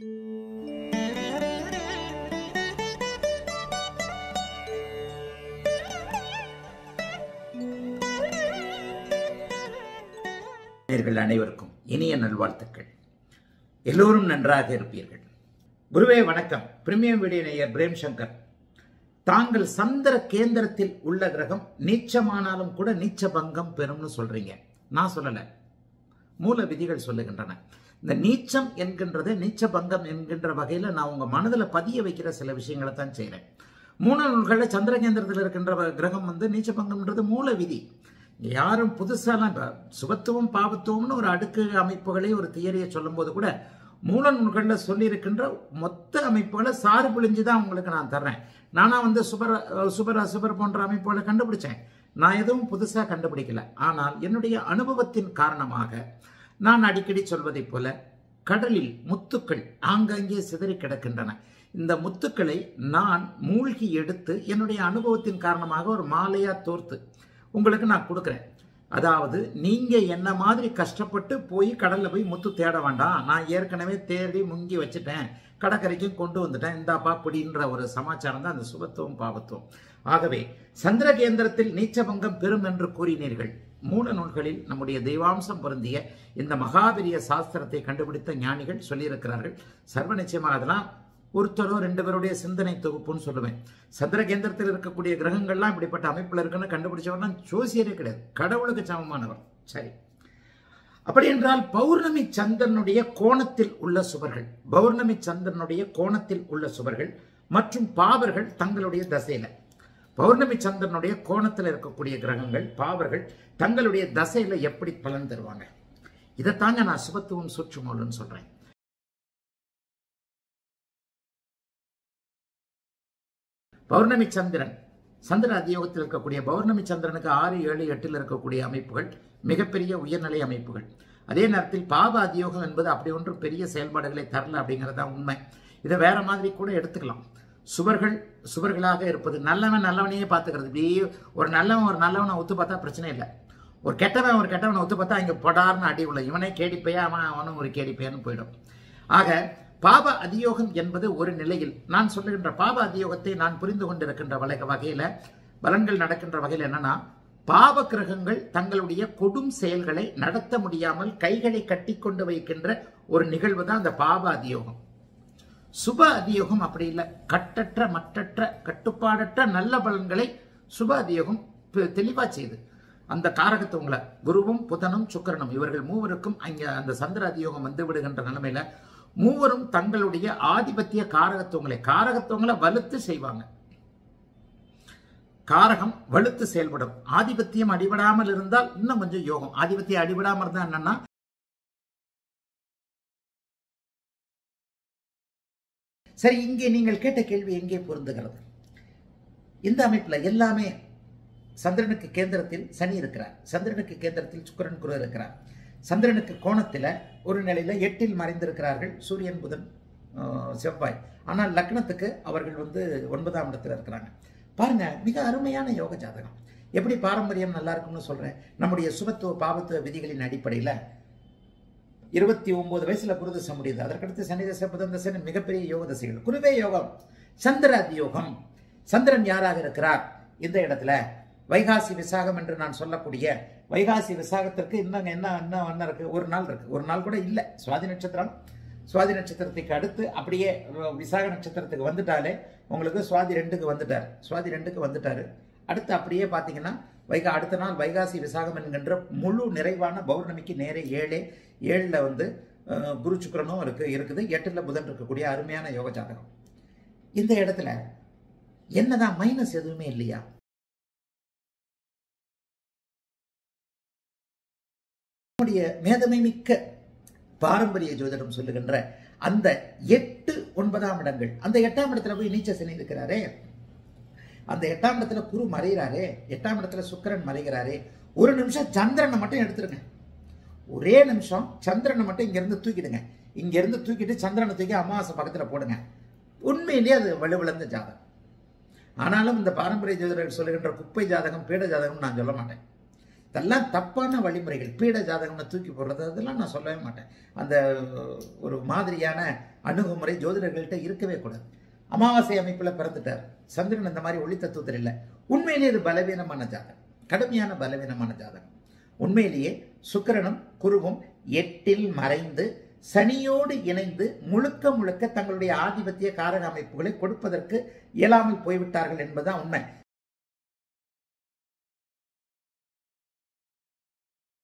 நேர்கள் அனைவருக்கும் இனிய நல்வாழ்த்துக்கள். எல்லோரும் நன்றாக இருப்பீர்கள். குருவே வணக்கம். பிரிமியம் வீடியோ நேயர் பிரேம் சங்கர் தாங்கள் சந்திர கேந்திரத்தில் உள்ள கிரகம் நீச்சமானாலும் கூட நீச்ச பங்கம் பெறும்னு சொல்றீங்க. நான் சொல்லல. மூல விதிகள் சொல்லுகின்றன. இந்த நீச்சம் என்கின்றது நீச்ச பங்கம் என்கின்ற வகையில் நான் உங்கள் மனதில் பதிய வைக்கிற சில விஷயங்களை தான் செய்கிறேன் மூல நூல்களில் சந்திரகேந்திரத்தில் இருக்கின்ற கிரகம் வந்து நீச்ச பங்கம்ன்றது மூல விதி. யாரும் புதுசாலாம் இப்போ சுபத்துவம் பாவத்துவம்னு ஒரு அடுக்கு அமைப்புகளை ஒரு தியரியை சொல்லும்போது கூட மூல நூல்களில் சொல்லியிருக்கின்ற மொத்த அமைப்புகளை சாறு பிழிஞ்சு தான் உங்களுக்கு நான் தர்றேன். நானாக வந்து சுபர் சுபர் அசுபர் போன்ற அமைப்புகளை கண்டுபிடிச்சேன். நான் எதுவும் புதுசாக கண்டுபிடிக்கல. ஆனால் என்னுடைய அனுபவத்தின் காரணமாக நான் அடிக்கடி சொல்வதைப் போல கடலில் முத்துக்கள் ஆங்காங்கே சிதறி கிடக்கின்றன. இந்த முத்துக்களை நான் மூழ்கி எடுத்து என்னுடைய அனுபவத்தின் காரணமாக ஒரு மாலையா தோர்த்து உங்களுக்கு நான் கொடுக்குறேன். அதாவது நீங்க என்ன மாதிரி கஷ்டப்பட்டு போய் கடல்ல போய் முத்து தேட வேண்டாம். நான் ஏற்கனவே தேடி முங்கி வச்சுட்டேன். கடற்கரைக்கும் கொண்டு வந்துட்டேன். இந்தாப்பா அப்படின்ற ஒரு சமாச்சாரம் தான் அந்த சுபத்துவம் பாவத்துவம். ஆகவே சந்திர கேந்திரத்தில் நீச்சபங்கம் பெறும் என்று கூறினீர்கள். மூல நூல்களில் நம்முடைய தெய்வாம்சம் பொருந்திய இந்த மகாபெரிய சாஸ்திரத்தை கண்டுபிடித்த ஞானிகள் சொல்லியிருக்கிறார்கள். சர்வ நிச்சயமாக அதெல்லாம் ஒருத்தரோ ரெண்டு பேருடைய சிந்தனை தொகுப்புன்னு சொல்லுவேன். சந்திர கேந்திரத்தில் இருக்கக்கூடிய கிரகங்கள்லாம் இப்படிப்பட்ட அமைப்பில் இருக்குன்னு கண்டுபிடிச்சவர்லாம் ஜோசியரே கிடையாது. கடவுளுக்கு சமமானவர். சரி. அப்படி என்றால் பௌர்ணமி சந்திரனுடைய கோணத்தில் உள்ள சுவர்கள் பௌர்ணமி சந்திரனுடைய கோணத்தில் உள்ள சுவர்கள் மற்றும் பாவர்கள் தங்களுடைய தசையில. பௌர்ணமி சந்திரனுடைய கோணத்தில் இருக்கக்கூடிய கிரகங்கள் பாவர்கள் தங்களுடைய தசையில எப்படி பலன் தருவாங்க? இதைத்தாங்க நான் சுபத்துவம் சுற்றுமோல்னு சொல்றேன். பௌர்ணமி சந்திரன் சந்திர அதியோகத்தில் இருக்கக்கூடிய பௌர்ணமி சந்திரனுக்கு ஆறு ஏழு எட்டில் இருக்கக்கூடிய அமைப்புகள் மிகப்பெரிய உயர்நிலை அமைப்புகள். அதே நேரத்தில் பாவ அதியோகம் என்பது அப்படி ஒன்றும் பெரிய செயல்பாடுகளை தரல அப்படிங்கிறது தான் உண்மை. இதை வேற மாதிரி கூட எடுத்துக்கலாம். சுவர்கள் சுவர்களாக இருப்பது நல்லவன் நல்லவனையே பார்த்துக்கிறது. இப்படி ஒரு நல்லவன் ஒரு நல்லவனை ஒத்து பார்த்தா பிரச்சனை இல்லை. ஒரு கெட்டவன் ஒரு கெட்டவனை ஒத்து பார்த்தா இங்கே பொடார்னு அடி உள்ள இவனே கேடிப்பையா அவன் அவனும் ஒரு கேடிப்பையான்னு போயிடும். ஆக பாப அதியோகம் என்பது ஒரு நிலையில் நான் சொல்லுகின்ற பாப அதியோகத்தை நான் புரிந்து கொண்டிருக்கின்ற வகை வகையில் பலன்கள் நடக்கின்ற வகையில் என்னன்னா பாவ கிரகங்கள் தங்களுடைய கொடும் செயல்களை நடத்த முடியாமல் கைகளை கட்டி கொண்டு வைக்கின்ற ஒரு நிகழ்வு தான் அந்த பாப அதியோகம். சுப அதியோகம் அப்படி இல்லை. கட்டற்ற மற்றற்ற கட்டுப்பாடற்ற நல்ல பலன்களை சுப அதியோகம் தெளிவா செய்யுது அந்த காரகத்துவங்களை குருவும் புதனும் சுக்கரனும் இவர்கள் மூவருக்கும் அங்க அந்த சந்திர அதியோகம் வந்து விடுகின்ற நிலைமையில மூவரும் தங்களுடைய ஆதிபத்திய காரகத்துவங்களை காரகத்துவங்களை வலுத்து செய்வாங்க. காரகம் வலுத்து செயல்படும். ஆதிபத்தியம் அடிபடாமல் இருந்தால் இன்னும் கொஞ்சம் யோகம். ஆதிபத்தியம் அடிபடாமல் இருந்தா என்னன்னா சரி இங்கே நீங்கள் கேட்ட கேள்வி எங்கே பொருந்துகிறது? இந்த அமைப்பில் எல்லாமே சந்திரனுக்கு கேந்திரத்தில் சனி இருக்கிறார். சந்திரனுக்கு கேந்திரத்தில் சுக்கரன் குரு இருக்கிறார். சந்திரனுக்கு கோணத்தில் ஒரு நிலையில் எட்டில் மறைந்திருக்கிறார்கள் சூரியன் புதன் செவ்வாய். ஆனால் லக்னத்துக்கு அவர்கள் வந்து ஒன்பதாம் இடத்துல இருக்கிறாங்க. பாருங்க மிக அருமையான யோக ஜாதகம். எப்படி பாரம்பரியம் நல்லா இருக்கும்னு சொல்றேன். நம்முடைய சுபத்துவ பாவத்துவ விதிகளின் அடிப்படையில் இருபத்தி ஒன்பது வயசுல குரு தசை முடியுது அதற்கடுத்து சனி தசை புதன் தசை மிகப்பெரிய யோக தசைகள். குருவே யோகம் சந்திர யோகம் சந்திரன் யாராக இருக்கிறார்? இந்த இடத்துல வைகாசி விசாகம் என்று நான் சொல்லக்கூடிய வைகாசி விசாகத்திற்கு இன்னும் என்ன என்ன என்ன இருக்கு? ஒரு நாள் இருக்கு. ஒரு நாள் கூட இல்லை. சுவாதி நட்சத்திரம். சுவாதி நட்சத்திரத்துக்கு அடுத்து அப்படியே விசாக நட்சத்திரத்துக்கு வந்துட்டாலே உங்களுக்கு சுவாதி ரெண்டுக்கு வந்துட்டார். சுவாதி ரெண்டுக்கு வந்துட்டாரு. அடுத்து அப்படியே பார்த்தீங்கன்னா வைகா அடுத்த நாள் வைகாசி விசாகம் என்கின்ற முழு நிறைவான பௌர்ணமிக்கு நேரே ஏழே ஏழில் வந்து குரு சுக்கரனும் இருக்கு இருக்குது. எட்டில் புதன் இருக்கக்கூடிய அருமையான யோக ஜாதகம். இந்த இடத்துல என்னதான் மைனஸ் எதுவுமே இல்லையா? நம்முடைய மேதமை மிக்க பாரம்பரிய ஜோதிடம் சொல்லுகின்ற அந்த எட்டு ஒன்பதாம் இடங்கள். அந்த எட்டாம் இடத்துல போய் நீச்ச சனி இருக்கிறாரே அந்த எட்டாம் இடத்துல குரு மறைகிறாரே எட்டாம் இடத்துல சுக்கரன் மறைகிறாரே ஒரு நிமிஷம் சந்திரனை மட்டும் எடுத்துருங்க. ஒரே நிமிஷம் சந்திரனை மட்டும் இங்கிருந்து தூக்கிடுங்க. இங்கிருந்து தூக்கிட்டு சந்திரனை தூக்கி அமாவாசை பக்கத்தில் போடுங்க. உண்மையிலேயே அது வலுவிழந்த ஜாதகம். ஆனாலும் இந்த பாரம்பரிய ஜோதிடர்கள் சொல்லுகின்ற குப்பை ஜாதகம் பீட ஜாதகம் நான் சொல்ல மாட்டேன். இதெல்லாம் தப்பான வழிமுறைகள். பீட ஜாதகம்னு தூக்கி போடுறது அதெல்லாம் நான் சொல்லவே மாட்டேன். அந்த ஒரு மாதிரியான அணுகுமுறை ஜோதிடர்கள்ட்ட இருக்கவே கூடாது. அமாவாசை அமைப்பில் பிறந்துட்டார். சந்திரன் இந்த மாதிரி ஒளி தத்துவத்தில் இல்லை. உண்மையிலேயே இது பலவீனமான ஜாதகம். கடுமையான பலவீனமான ஜாதகம். உண்மையிலேயே சுக்கரனும் குருவும் எட்டில் மறைந்து சனியோடு இணைந்து முழுக்க முழுக்க தங்களுடைய ஆதிபத்திய காரக அமைப்புகளை கொடுப்பதற்கு இயலாமல் போய்விட்டார்கள் என்பதுதான் உண்மை.